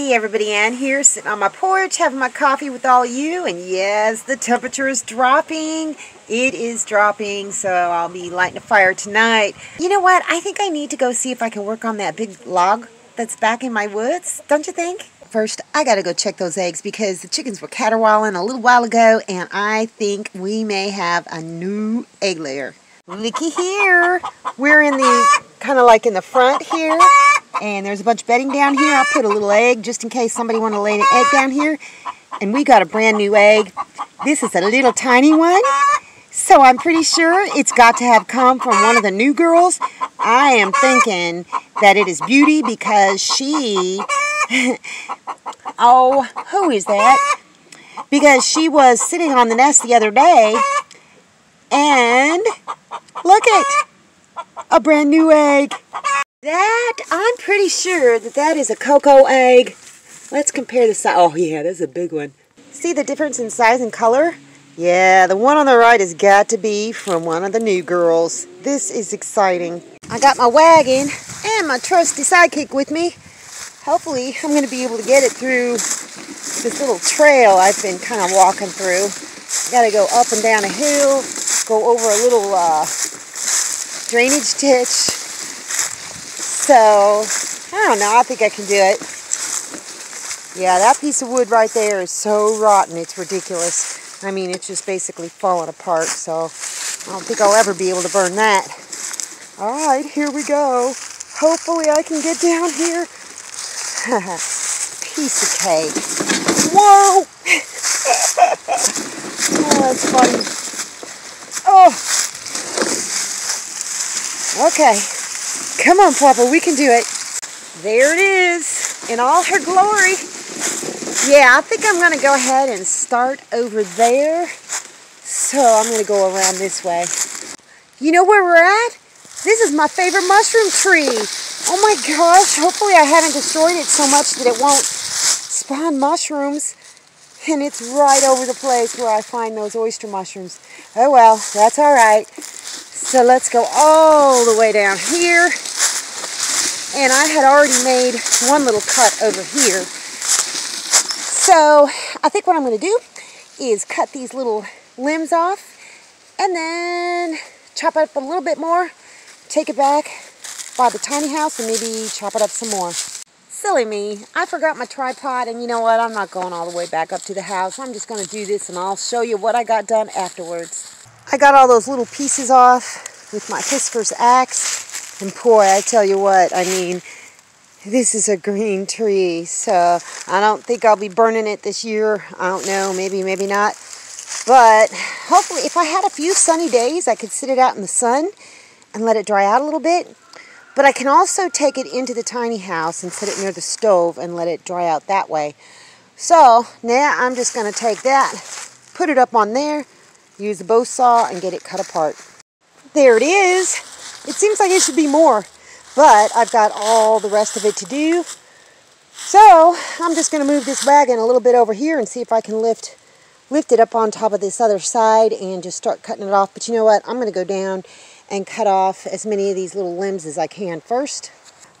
Hey everybody, Ann here, sitting on my porch having my coffee with all you, and yes, the temperature is dropping. It is dropping, so I'll be lighting a fire tonight. You know what? I think I need to go see if I can work on that big log that's back in my woods, don't you think? First, I gotta go check those eggs because the chickens were caterwauling a little while ago, and I think we may have a new egg layer. Looky here. We're in the, kind of like in the front here. And there's a bunch of bedding down here. I'll put a little egg just in case somebody want to lay an egg down here. And we got a brand new egg. This is a little tiny one. So I'm pretty sure it's got to have come from one of the new girls. I am thinking that it is Beauty because she... oh, who is that? Because she was sitting on the nest the other day and look it, a brand new egg. That, I'm pretty sure that that is a cocoa egg. Let's compare the size. Oh yeah, that's a big one. See the difference in size and color? Yeah, the one on the right has got to be from one of the new girls. This is exciting. I got my wagon and my trusty sidekick with me. Hopefully, I'm going to be able to get it through this little trail I've been kind of walking through. Got to go up and down a hill, go over a little uh, drainage ditch, so, I don't know. I think I can do it. Yeah, that piece of wood right there is so rotten. It's ridiculous. I mean, it's just basically falling apart. So, I don't think I'll ever be able to burn that. All right, here we go. Hopefully I can get down here. piece of cake. Whoa! oh, that's funny. Oh! Okay. Come on, Papa, we can do it. There it is, in all her glory. Yeah, I think I'm going to go ahead and start over there. So I'm going to go around this way. You know where we're at? This is my favorite mushroom tree. Oh my gosh, hopefully I haven't destroyed it so much that it won't spawn mushrooms. And it's right over the place where I find those oyster mushrooms. Oh well, that's all right. So let's go all the way down here. And I had already made one little cut over here. So I think what I'm going to do is cut these little limbs off and then chop it up a little bit more, take it back by the tiny house and maybe chop it up some more. Silly me, I forgot my tripod and you know what, I'm not going all the way back up to the house. I'm just going to do this and I'll show you what I got done afterwards. I got all those little pieces off with my Fiskars axe and boy, I tell you what, I mean, this is a green tree, so I don't think I'll be burning it this year. I don't know, maybe, maybe not. But hopefully, if I had a few sunny days, I could sit it out in the sun and let it dry out a little bit. But I can also take it into the tiny house and set it near the stove and let it dry out that way. So now I'm just going to take that, put it up on there, use the bow saw, and get it cut apart. There it is. It seems like it should be more, but I've got all the rest of it to do. So I'm just going to move this wagon a little bit over here and see if I can lift lift it up on top of this other side and just start cutting it off. But you know what? I'm going to go down and cut off as many of these little limbs as I can first.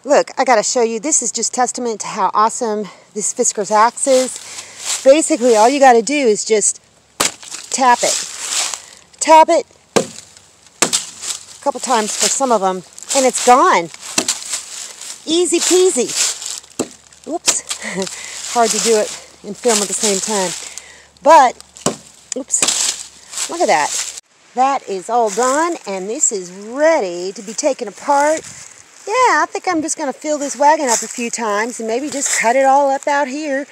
Look, I got to show you, this is just testament to how awesome this Fiskars axe is. Basically, all you got to do is just tap it. Tap it, a couple times for some of them, and it's gone. Easy peasy. Oops, hard to do it and film at the same time. But, oops, look at that. That is all done, and this is ready to be taken apart. Yeah, I think I'm just going to fill this wagon up a few times and maybe just cut it all up out here.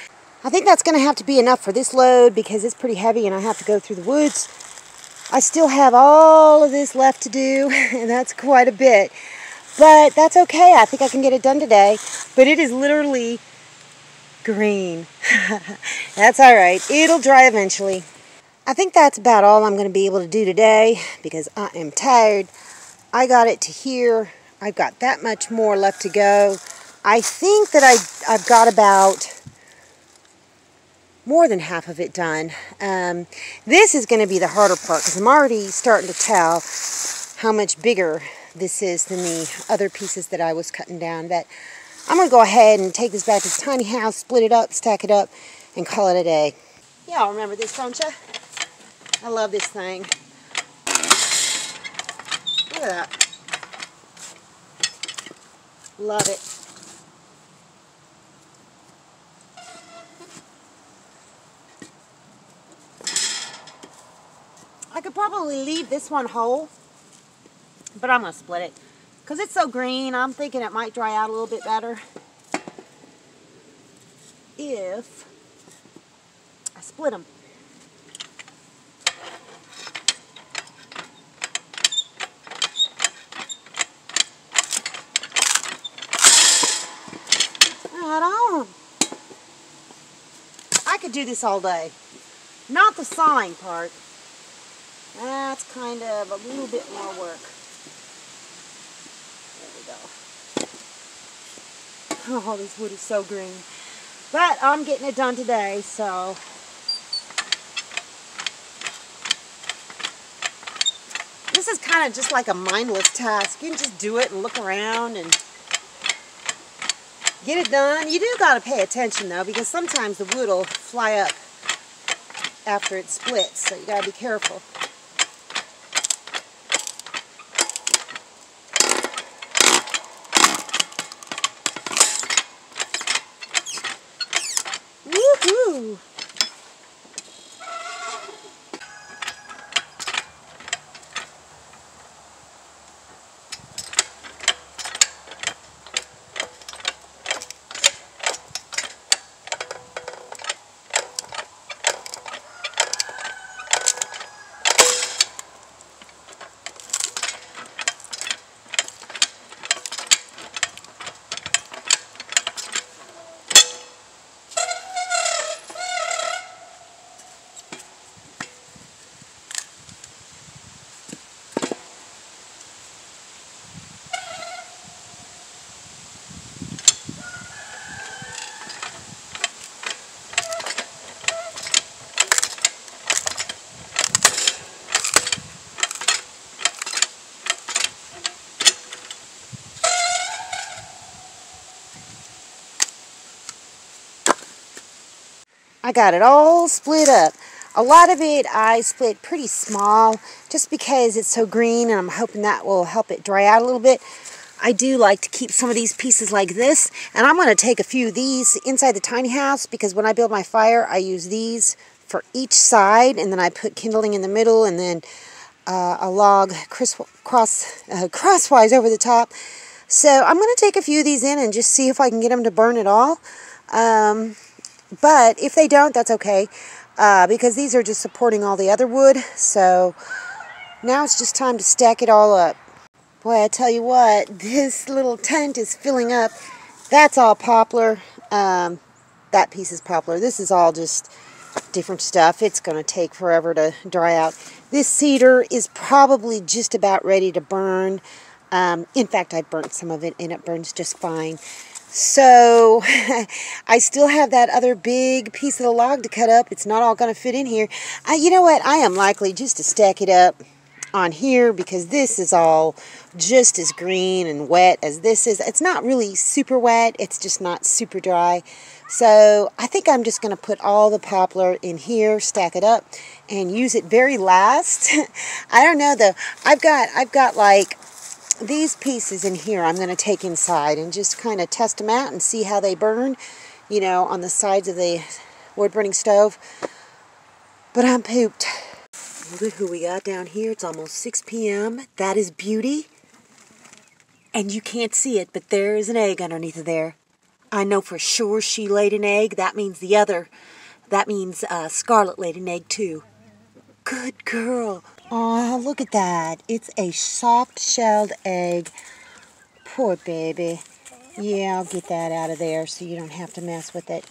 I think that's going to have to be enough for this load because it's pretty heavy and I have to go through the woods I still have all of this left to do, and that's quite a bit. But that's okay. I think I can get it done today. But it is literally green. that's all right. It'll dry eventually. I think that's about all I'm going to be able to do today because I am tired. I got it to here. I've got that much more left to go. I think that I, I've got about more than half of it done. Um, this is going to be the harder part because I'm already starting to tell how much bigger this is than the other pieces that I was cutting down. But I'm going to go ahead and take this back to the tiny house, split it up, stack it up, and call it a day. Y'all remember this, don't you? I love this thing. Look at that. Love it. Probably leave this one whole, but I'm going to split it. Because it's so green, I'm thinking it might dry out a little bit better if I split them. Right on. I could do this all day. Not the sawing part. That's kind of a little bit more work. There we go. Oh, this wood is so green. But I'm getting it done today, so. This is kind of just like a mindless task. You can just do it and look around and get it done. You do got to pay attention though because sometimes the wood will fly up after it splits, so you got to be careful. Woohoo! I got it all split up. A lot of it I split pretty small just because it's so green and I'm hoping that will help it dry out a little bit. I do like to keep some of these pieces like this and I'm going to take a few of these inside the tiny house because when I build my fire I use these for each side and then I put kindling in the middle and then uh, a log cross, cross uh, crosswise over the top. So I'm going to take a few of these in and just see if I can get them to burn at all. Um, but if they don't, that's okay. Uh, because these are just supporting all the other wood. So now it's just time to stack it all up. Boy, I tell you what, this little tent is filling up. That's all poplar. Um, that piece is poplar. This is all just different stuff. It's going to take forever to dry out. This cedar is probably just about ready to burn. Um, in fact, I burnt some of it and it burns just fine. So I still have that other big piece of the log to cut up. It's not all going to fit in here. Uh, you know what? I am likely just to stack it up on here because this is all just as green and wet as this is. It's not really super wet. It's just not super dry. So I think I'm just going to put all the poplar in here, stack it up, and use it very last. I don't know though. I've got I've got like these pieces in here I'm going to take inside and just kind of test them out and see how they burn, you know, on the sides of the wood burning stove. But I'm pooped. Look at who we got down here. It's almost 6 p.m. That is Beauty. And you can't see it, but there is an egg underneath of there. I know for sure she laid an egg. That means the other. That means uh, Scarlet laid an egg too. Good girl. Oh, look at that. It's a soft-shelled egg. Poor baby. Yeah, I'll get that out of there so you don't have to mess with it.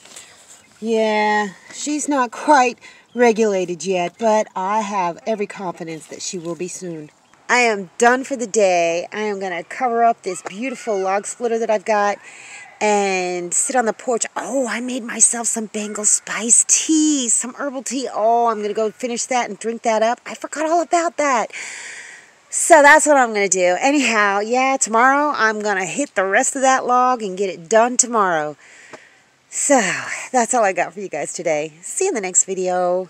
Yeah, she's not quite regulated yet, but I have every confidence that she will be soon. I am done for the day. I am going to cover up this beautiful log splitter that I've got and sit on the porch. Oh, I made myself some Bengal spice tea, some herbal tea. Oh, I'm going to go finish that and drink that up. I forgot all about that. So that's what I'm going to do. Anyhow, yeah, tomorrow I'm going to hit the rest of that log and get it done tomorrow. So that's all I got for you guys today. See you in the next video.